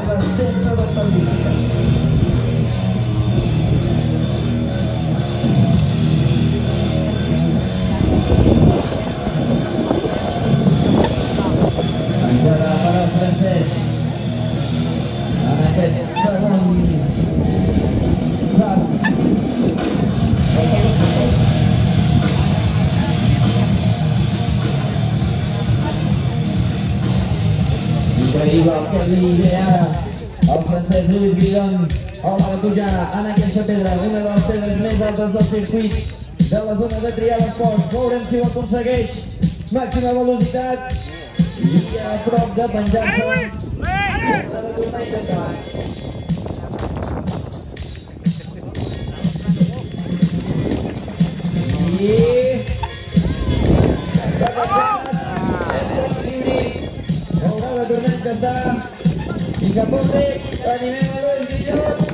vai, vai. Altes del circuit de la zona de triar l'esport. Veurem si ho aconsegueix. Màxima velocitat i a prop de penjar-se. Ha de tornar a intentar. I... Haurà de tornar a intentar. I que posi, animem a Luis Guillot.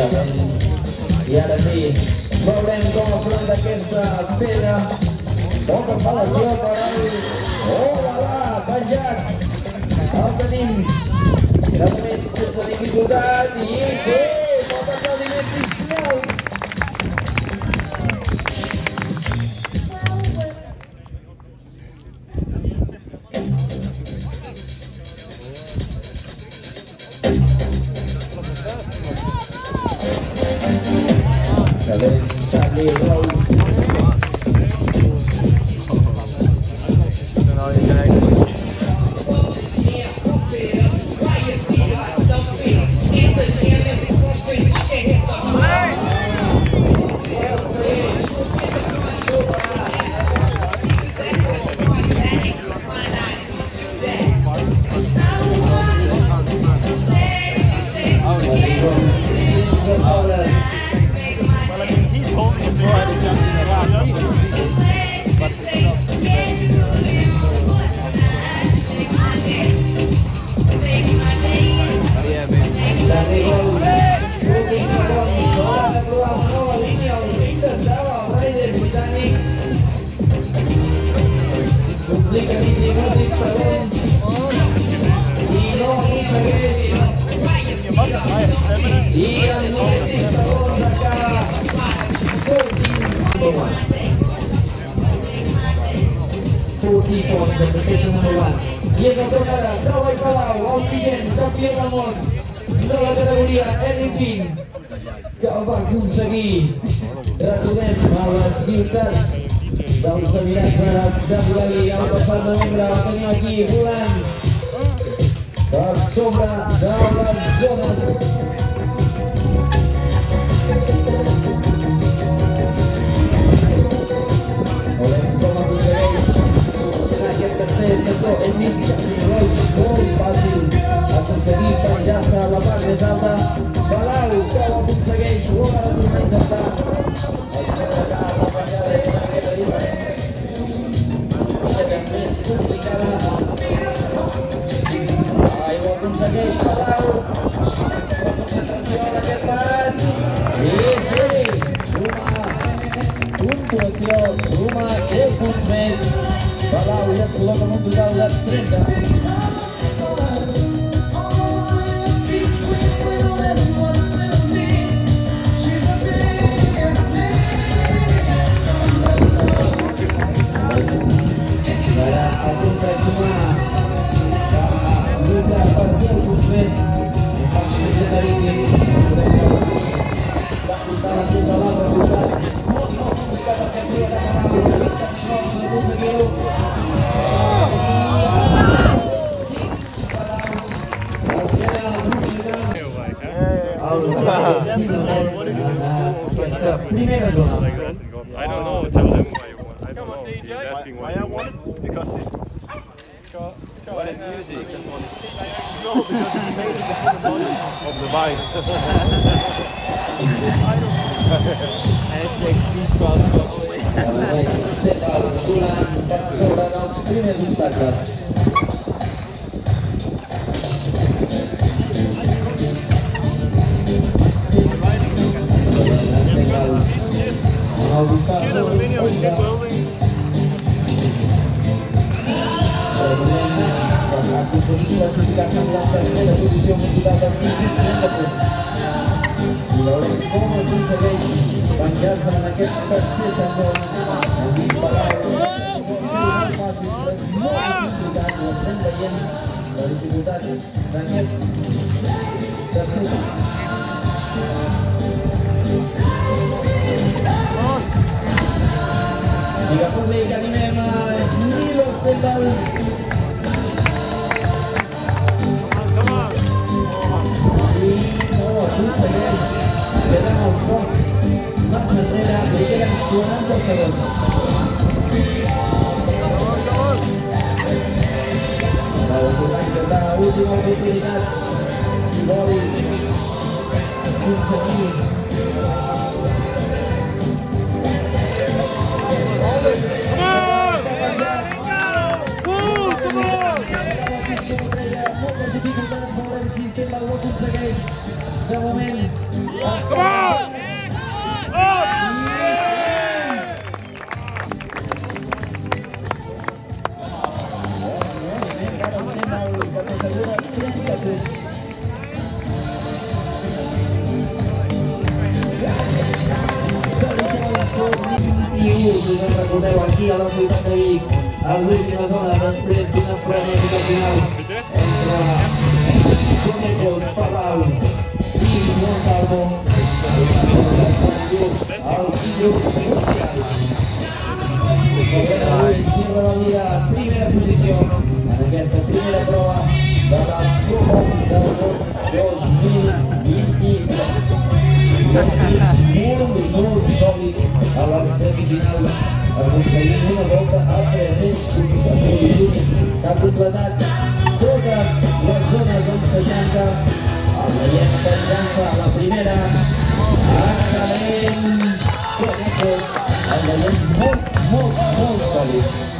segon. Excel·lent. I ara sí, veurem com afronta aquesta pedra. Poca empalació per al... Oh, la la, penjat. El tenim. Clarament sense dificultat. I sí, Diego Tonara, Rawai Palau, Alpijen, Campion Ramon, Nola Categoria, Elifin, Kabar Gunsagi, Rakunen, Malas Yutas, Bangsa Minas Barat, dan lagi Alpasal Memendra, Penyaki, Bulan, Kasobra, Dawan, Jonas, vist que Roig molt fàcil aconseguir penjar-se a la part més alta. Palau, que ho aconsegueix, ho haurà de tornar a intentar. Acá, la penjada és una mica diferent. Una mica. Ai, en. I suma puntuació suma 10 punts més. lo común total las 30. Belly. final aconseguint una volta al 300 mil·límetres que ha completat totes les zones en 60 el veiem penjant-se a la primera excel·lent Conejos el veiem molt, molt, molt sòlid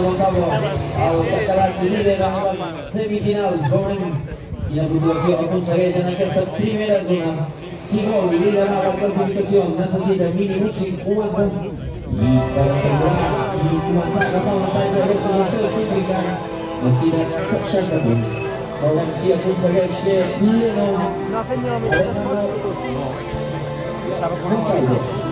notable el que serà líder en les semifinals. Veurem quina puntuació aconsegueix en aquesta primera zona. Si vol liderar la classificació necessita mínim un 50 i per assegurar i començar a agafar un tall de resolució pública necessita 60 punts. Veurem si aconsegueix que líder no... No ha fet ni la mitjana. o Alexandre Montalvo.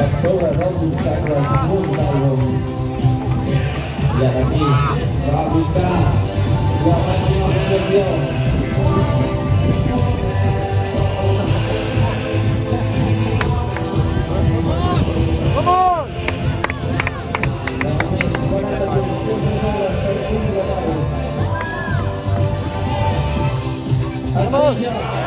đa số là giáo dục tại rồi muốn tại rồi. Là cái gì và chúng ta là cái gì cũng được nhiều Come on!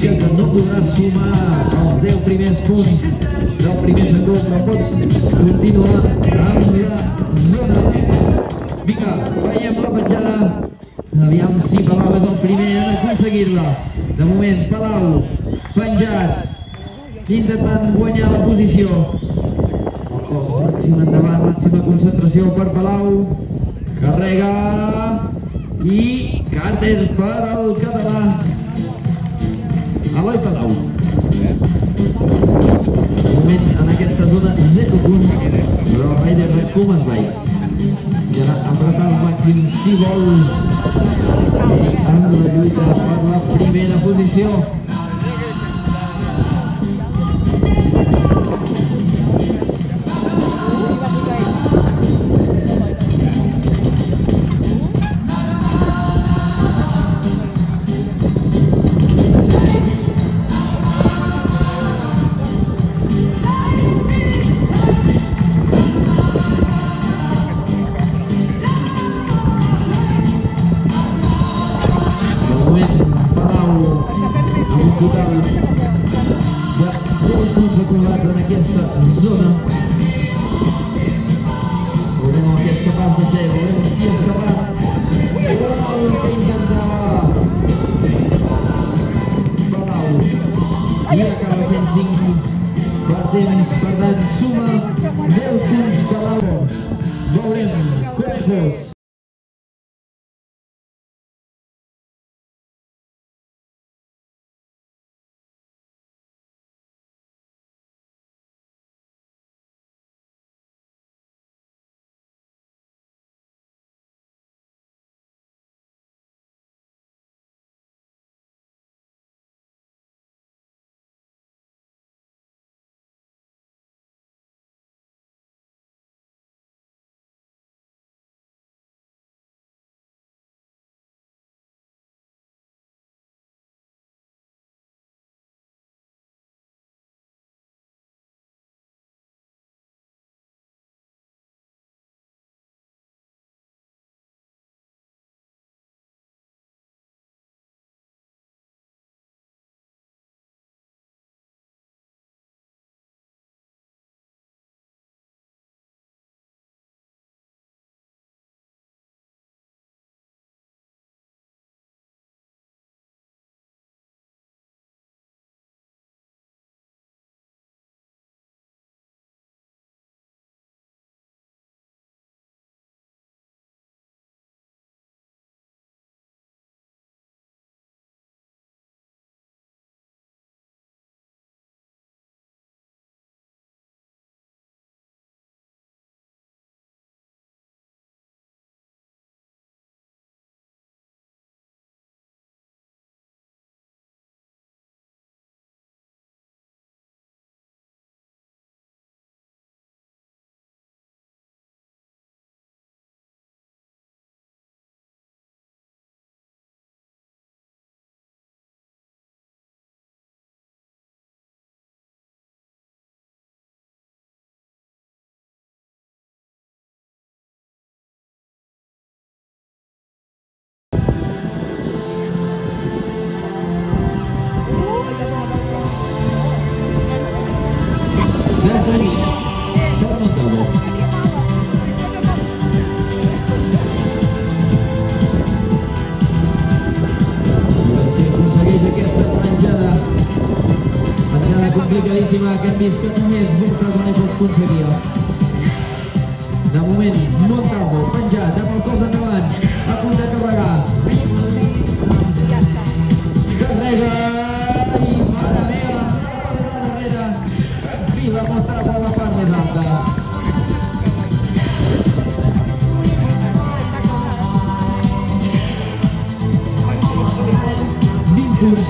Significa que no podrà sumar els 10 primers punts del primer sector, però pot continuar amb la zona. Vinga, veiem la petjada. Aviam si Palau és el primer en aconseguir-la. De moment, Palau, penjat, intentant guanyar la posició. El cos màxim endavant, màxima concentració per Palau. Carrega i Carter per al català. Palau. De moment en aquesta zona 0 punts, però Ryder com es va i ara apretar al màxim si vol en la lluita per la primera posició. Bianca Mackenzie, Bardenes, Bardade Suma, Neuquins, Palau, Valendo, Conejos.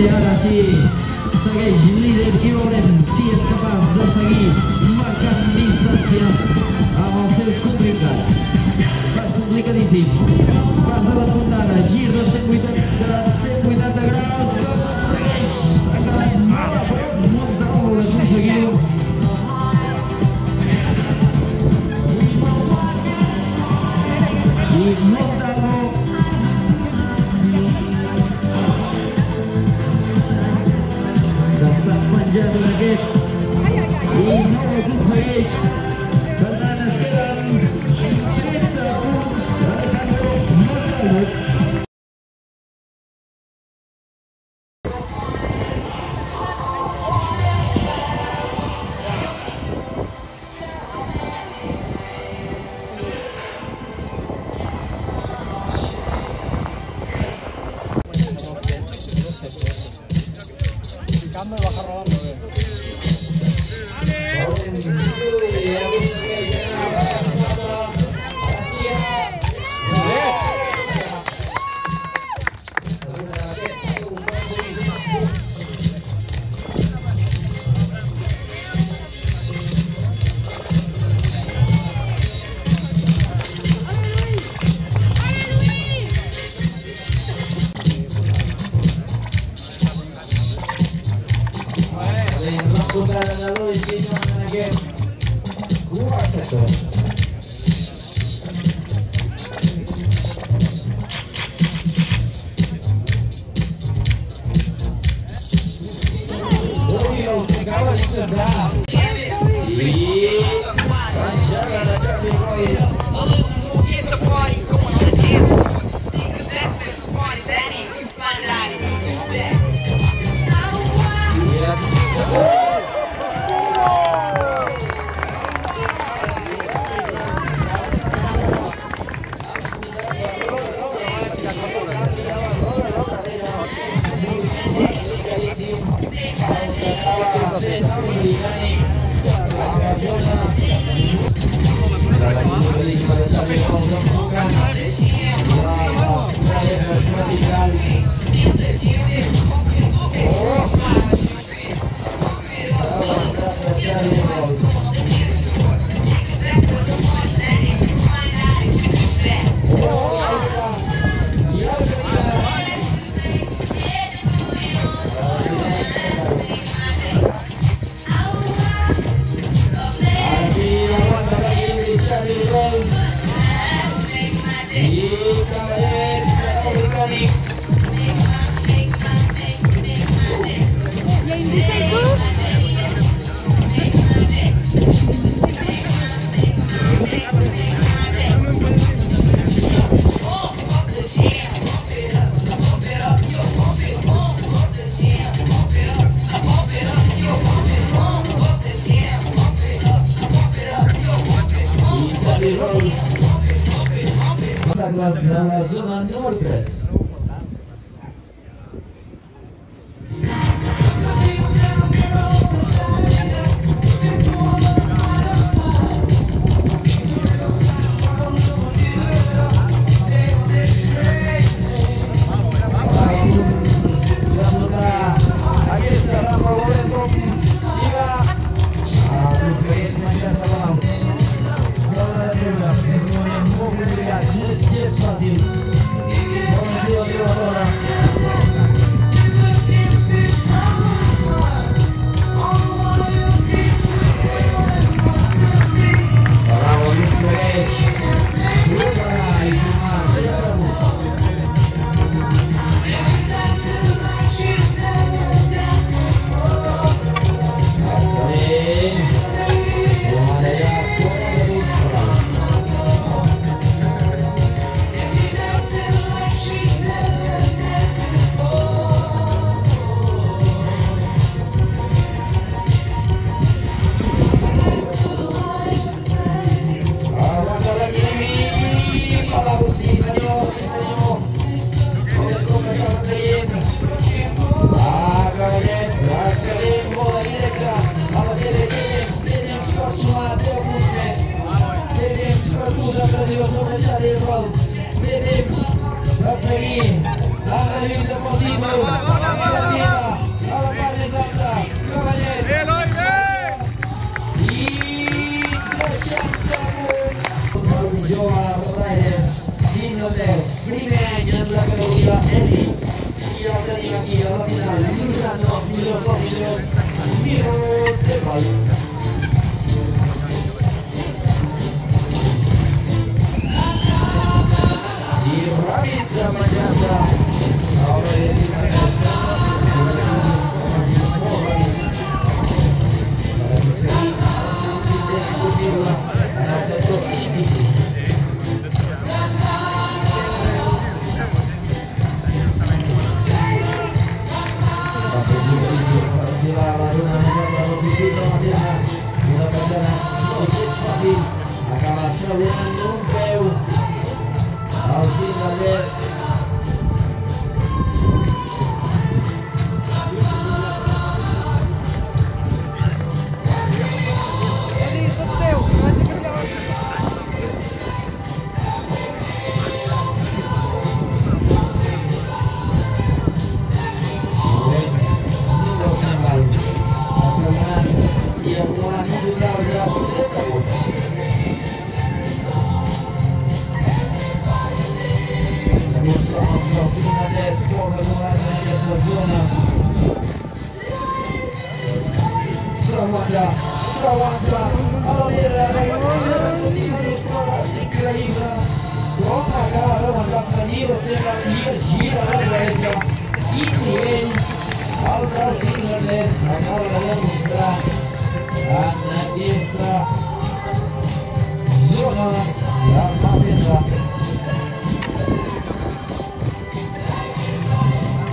i ara sí, segueix líder i veurem si és capaç de seguir marcant distàncies amb els seus contrincants. Pas complicadíssim, pas de la fondana, gir de 180 and gentlemen again, we have a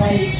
Right.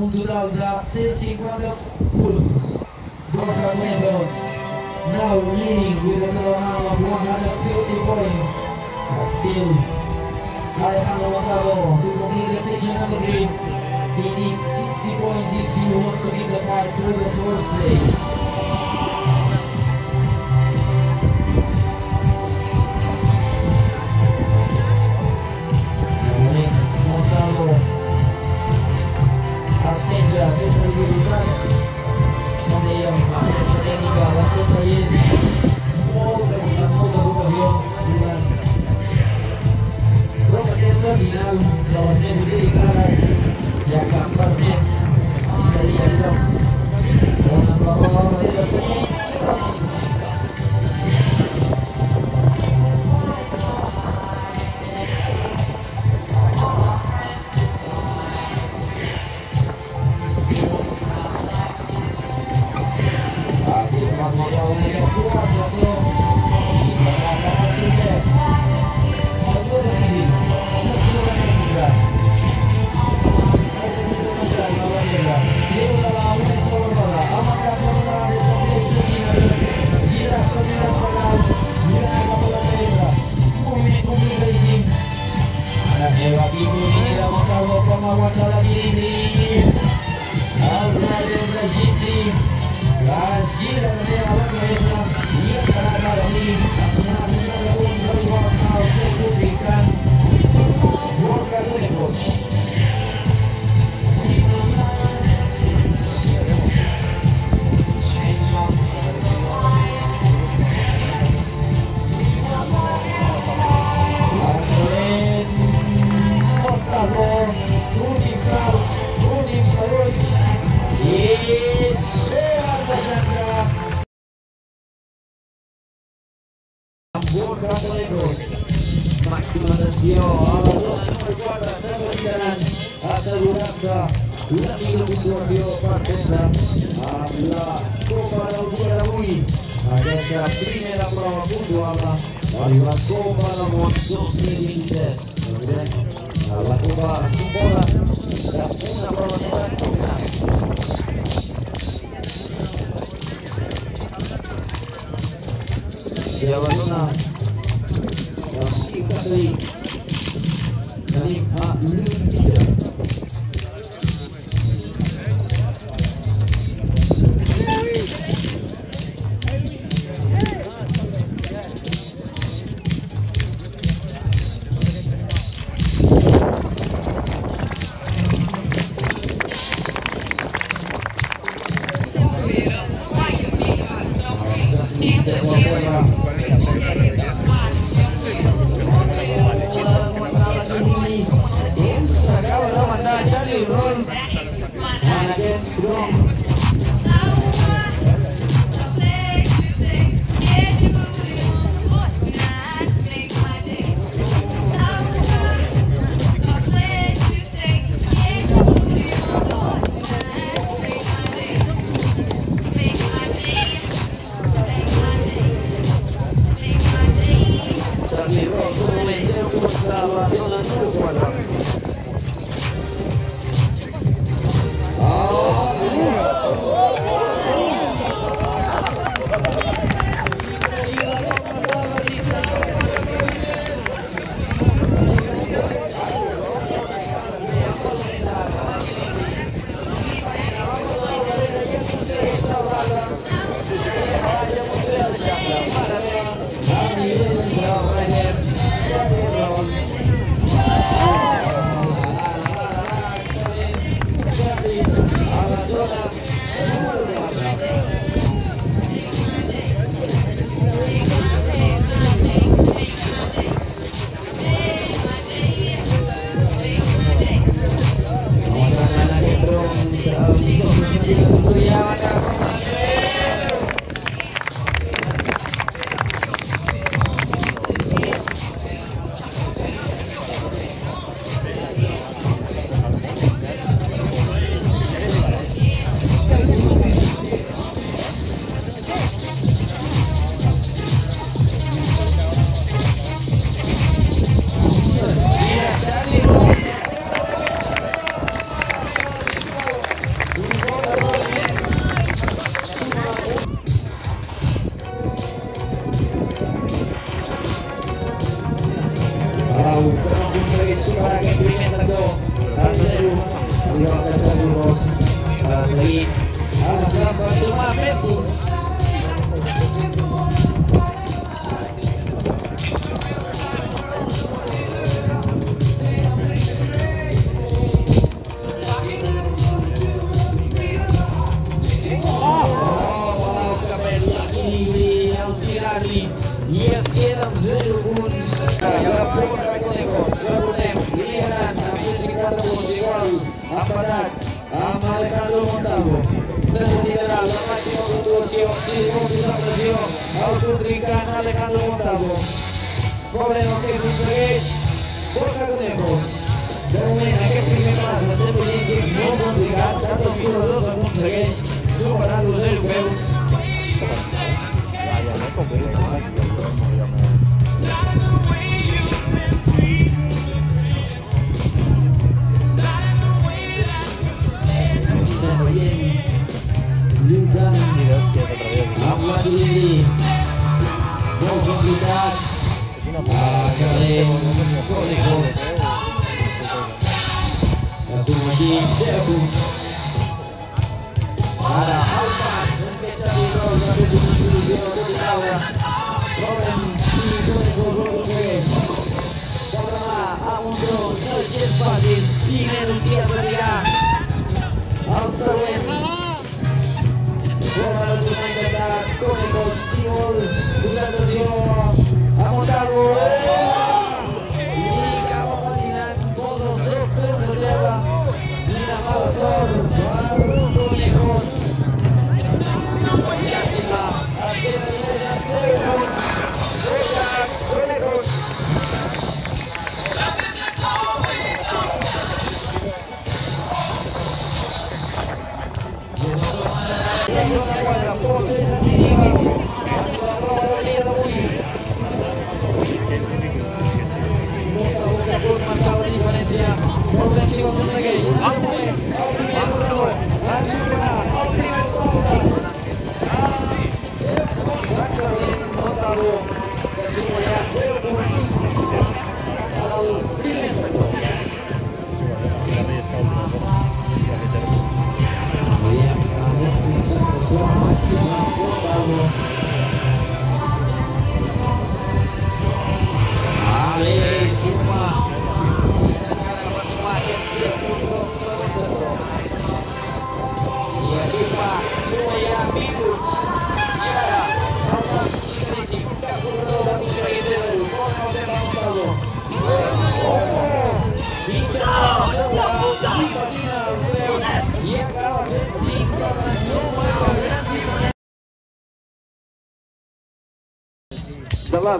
cultural da C50 now leading with a total amount of 150 points. But still, Alejandro Gonzalo to complete the section number 3. He needs 60 points if he wants to keep the fight through the fourth place.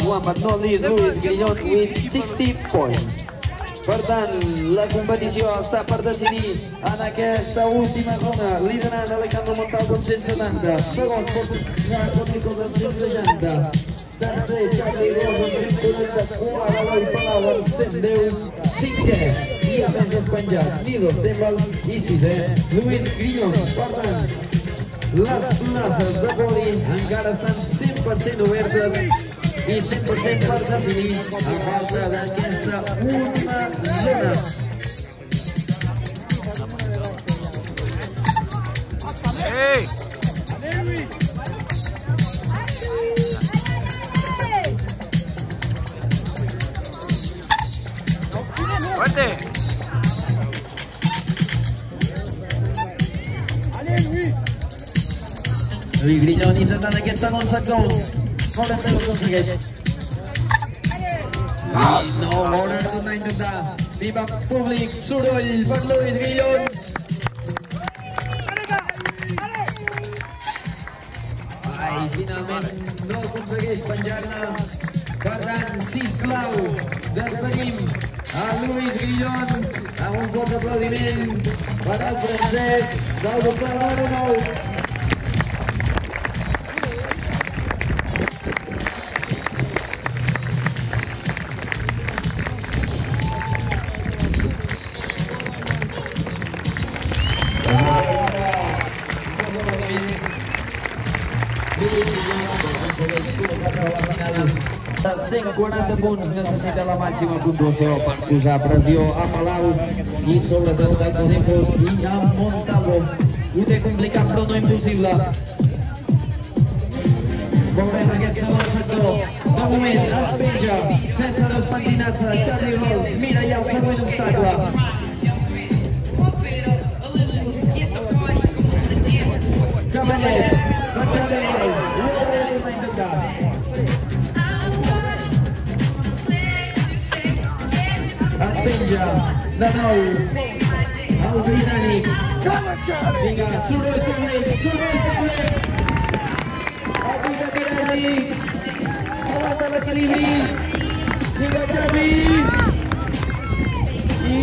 Last one but not least, Luis Grillon with 60 points. Per tant, la competició està per decidir en aquesta última zona, liderant Alejandro Montalvo amb 170, segon Porticos amb 160, tercer Xavi Ros amb 144, Eloi Palau amb 110, cinquè, i a més despenjat, Nilo Tembal i sisè, Luis Grillon. Per tant, les places de podi encara estan 100% obertes i 100% per definir a falta d'aquesta última zona. Lluís Grillon intentant aquest segon sector. Veurem si ho aconsegueix. I no de tornar a intentar. Viva públic, soroll per Lluís Grillon. Ai, finalment no aconsegueix penjar-ne. Per tant, sisplau, despedim a Lluís Grillon amb un fort aplaudiment per al francès del doble número 9. 140 punts necessita la màxima puntuació per posar pressió a Palau i sobretot a Codefos i a Montalvo. Ho té complicat però no impossible. Veurem aquest segon sector. De moment es penja sense despentinar-se. Charlie Rolls mira ja el següent obstacle. Cavallet, per Charlie Rolls. Ho haurà de tornar a intentar. Es penja de nou el britànic vinga, soroll públic soroll públic el Josep Pirelli aguanta l'equilibri. Vinga Xavi i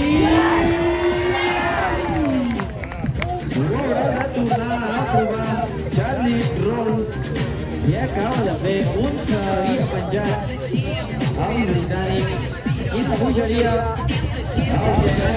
ho haurà de tornar a provar Charlie Rolls i acaba de fer un s'havia penjat el britànic. I la bogeria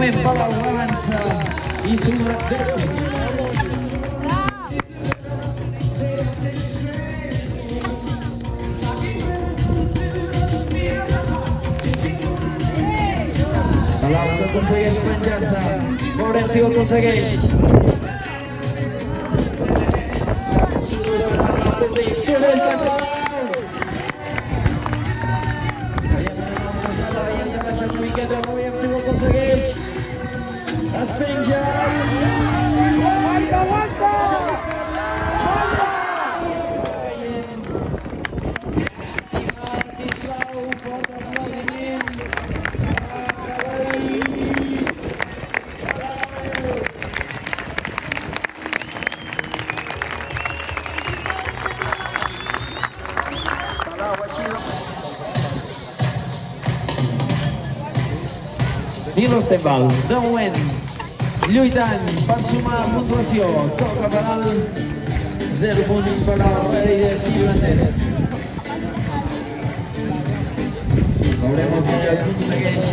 joven Pablo Avanza y sus rateros. consegueix penjar-se. Veurem el. Rosenval, Dowen, lluitant per sumar puntuació. Toca per al 0 punts per al rei finlandès. Veurem el que aconsegueix.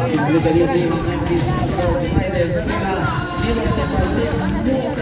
Les piloteries d'Indies, Riders, Arriba, Miller, Separteu, Miller,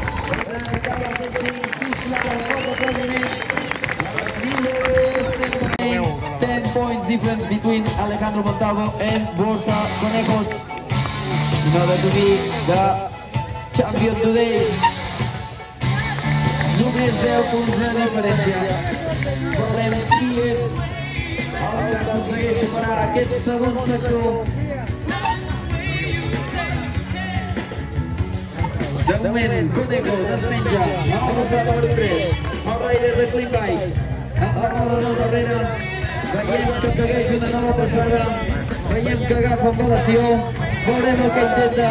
10 points difference between Alejandro Montalvo and Borja Conejos in order to be the champion today. Només 10 punts de diferència. Veurem qui és el que aconsegueix superar aquest segon sector. De moment, Conejos es penja amb el costat número 3. El Raider de Clean Bikes. Amb la roda del darrere. Veiem que segueix una nova passada. Veiem que agafa embalació. Veurem el que intenta.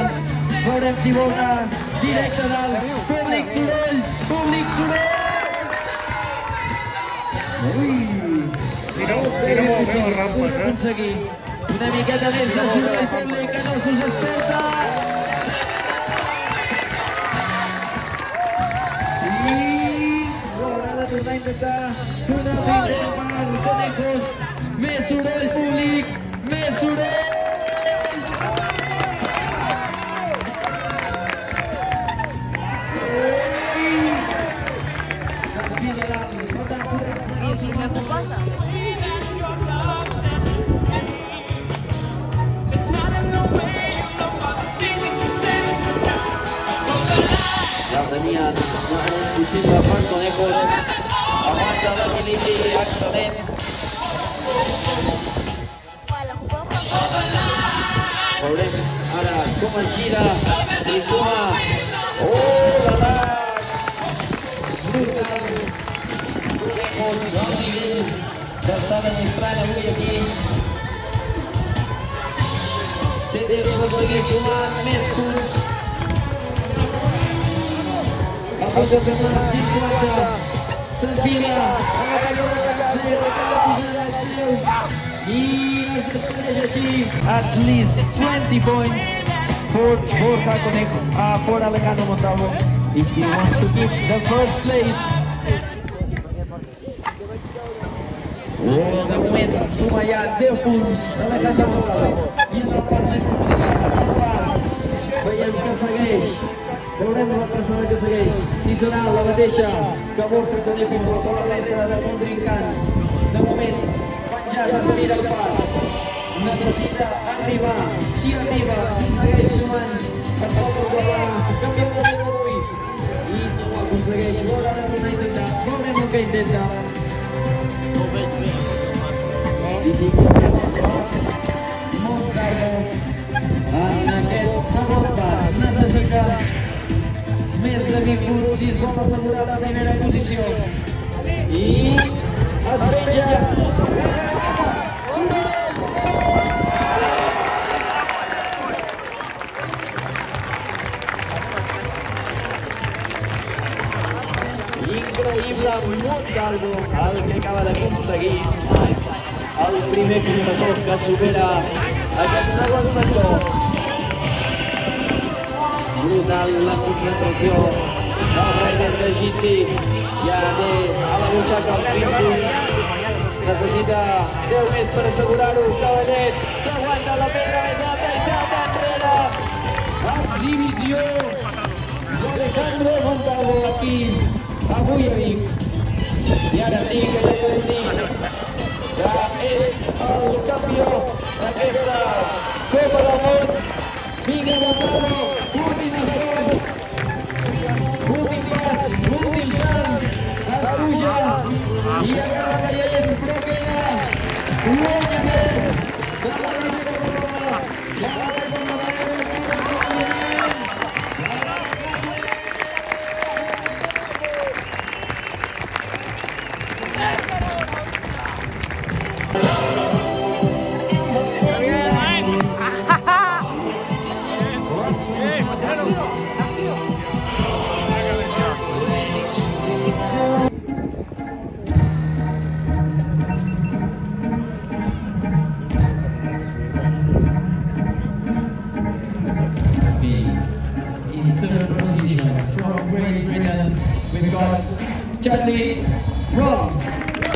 Veurem si vol anar directe dalt. Públic soroll! Públic soroll! Ui! Vull aconseguir. Una miqueta més de soroll públic que no s'us escolta. I está una vez para los conejos. Me el público, me suró. La tenía una exclusiva para el conejo. Ahora, como y ¡Oh, la la! Santinha, e galera caseira. At least 20 points for for Caconeco, uh, ah, for Alejandro Montalvo, if he wants to keep the first place. Momento, Sumaya Devils, Alejandro Montalvo. E na parte mais complicada, Goiânia Caçaguês. Veurem la traçada que segueix. Si serà la mateixa que Borja per tota la resta de contrincants. De moment, penjat es mira el pas. Necessita arribar. Si arriba, segueix sumant. Per tal de guardar campió de món avui. I no ho aconsegueix. Haurà de tornar a intentar. Veurem el que intenta. Dificultats, però molt tarda en aquest segon pas. Necessita de 20 punts si es vol assegurar la primera posició. I es penja. Increïble, Montalvo. acaba d'aconseguir el primer corredor que supera aquest segon sector. brutal la concentración. La prenden de Jitsi, ya de a la muchacha Necesita Gómez para asegurar un caballet. Se aguanta la perra besada y salta enreda. Exhibición de Alejandro Montalvo aquí a Buyavic. Y ahora sí que ya entendí. Ya es el cambio de esta Copa de Amor. Miguel Montalvo. Putin Mas, Putin San, Aruja, Iagarada. Charlie Ross.